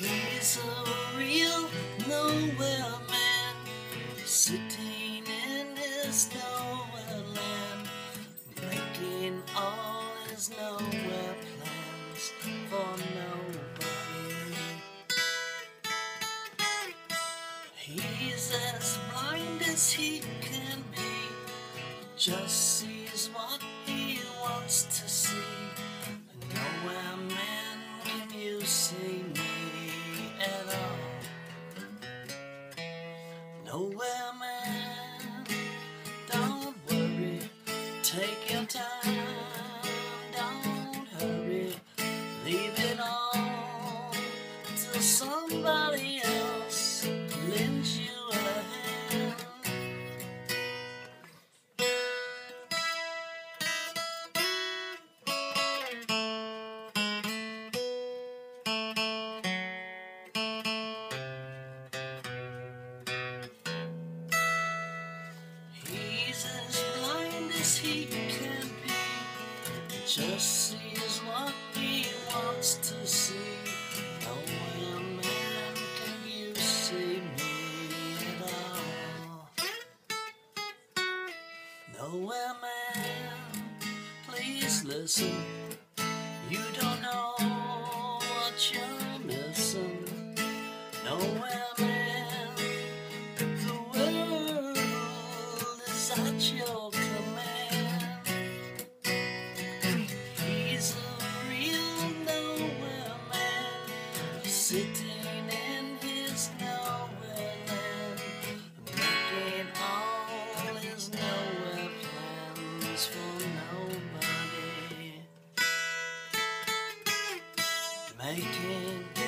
He's a real nowhere man, sitting in his nowhere land, making all his nowhere plans for nobody. He's as blind as he can be, just sees what he wants to see. He can be, just sees what he wants to see. Nowhere man can you see me at all. Nowhere man, please listen. You don't know what you're missing. Nowhere man, the world is at your sitting in his nowhere making all his nowhere plans for nobody. Making